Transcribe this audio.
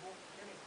Book, Clinic,